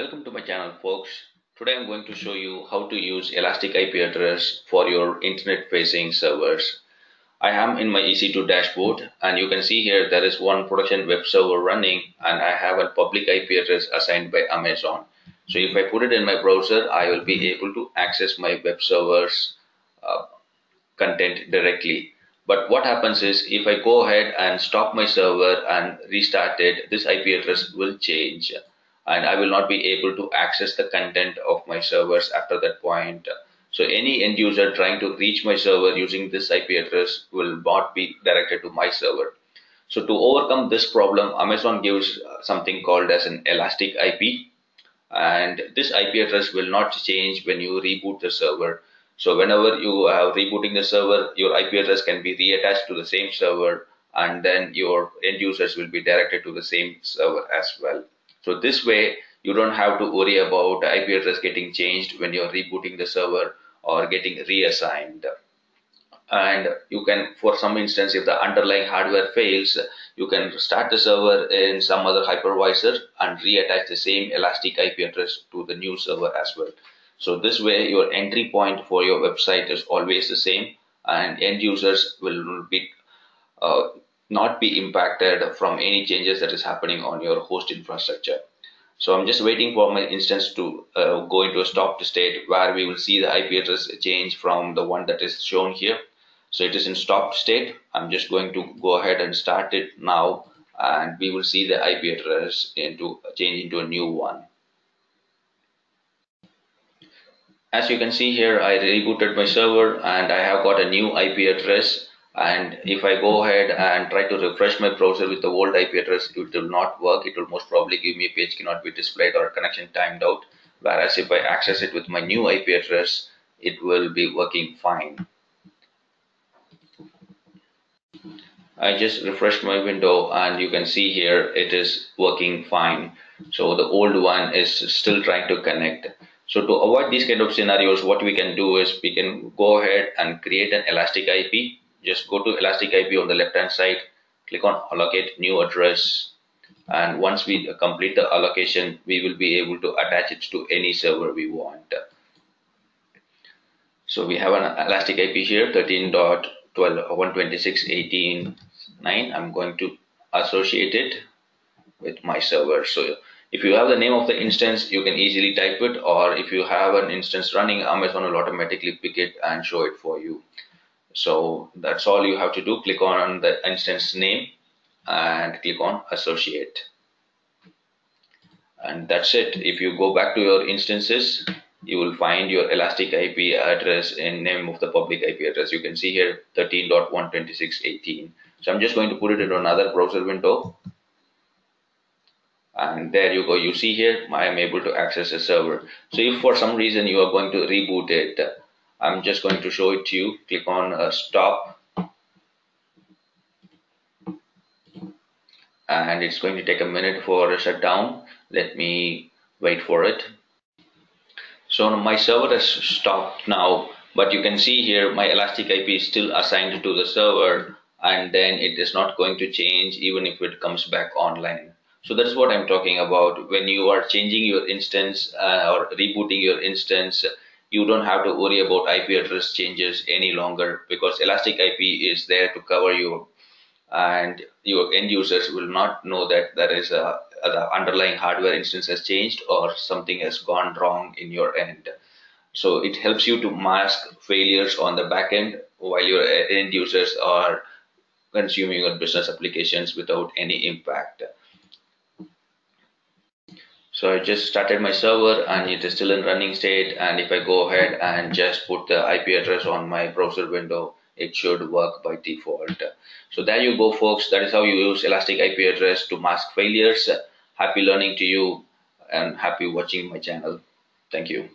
Welcome to my channel folks. Today I'm going to show you how to use Elastic IP address for your internet facing servers. I am in my EC2 dashboard and you can see here there is one production web server running and I have a public IP address assigned by Amazon. So if I put it in my browser I will be able to access my web server's uh, content directly. But what happens is if I go ahead and stop my server and restart it, this IP address will change and I will not be able to access the content of my servers after that point. So any end user trying to reach my server using this IP address will not be directed to my server. So to overcome this problem, Amazon gives something called as an elastic IP and this IP address will not change when you reboot the server. So whenever you are rebooting the server, your IP address can be reattached to the same server and then your end users will be directed to the same server as well. So this way you don't have to worry about IP address getting changed when you're rebooting the server or getting reassigned. And you can, for some instance, if the underlying hardware fails, you can start the server in some other hypervisor and reattach the same elastic IP address to the new server as well. So this way your entry point for your website is always the same and end users will be uh, not be impacted from any changes that is happening on your host infrastructure. So I'm just waiting for my instance to uh, go into a stopped state where we will see the IP address change from the one that is shown here. So it is in stopped state. I'm just going to go ahead and start it now and we will see the IP address into change into a new one. As you can see here, I rebooted my server and I have got a new IP address and if I go ahead and try to refresh my browser with the old IP address it will not work. It will most probably give me a page cannot be displayed or connection timed out. Whereas if I access it with my new IP address it will be working fine. I just refreshed my window and you can see here it is working fine. So the old one is still trying to connect. So to avoid these kind of scenarios what we can do is we can go ahead and create an elastic IP just go to elastic IP on the left hand side click on allocate new address and once we complete the allocation we will be able to attach it to any server we want. So we have an elastic IP here 13.126.18.9 I'm going to associate it with my server. So if you have the name of the instance you can easily type it or if you have an instance running Amazon will automatically pick it and show it for you so that's all you have to do. Click on the instance name and click on associate. And that's it. If you go back to your instances you will find your elastic IP address in name of the public IP address. You can see here 13.126.18 so I'm just going to put it in another browser window. And there you go. You see here I am able to access a server. So if for some reason you are going to reboot it I'm just going to show it to you. Click on uh, stop. And it's going to take a minute for a shutdown. Let me wait for it. So my server has stopped now but you can see here my elastic IP is still assigned to the server and then it is not going to change even if it comes back online. So that is what I'm talking about. When you are changing your instance uh, or rebooting your instance you don't have to worry about IP address changes any longer because Elastic IP is there to cover you and your end users will not know that there is a, the underlying hardware instance has changed or something has gone wrong in your end. So it helps you to mask failures on the back end while your end users are consuming your business applications without any impact. So I just started my server and it is still in running state and if I go ahead and just put the IP address on my browser window it should work by default. So there you go folks that is how you use elastic IP address to mask failures. Happy learning to you and happy watching my channel. Thank you.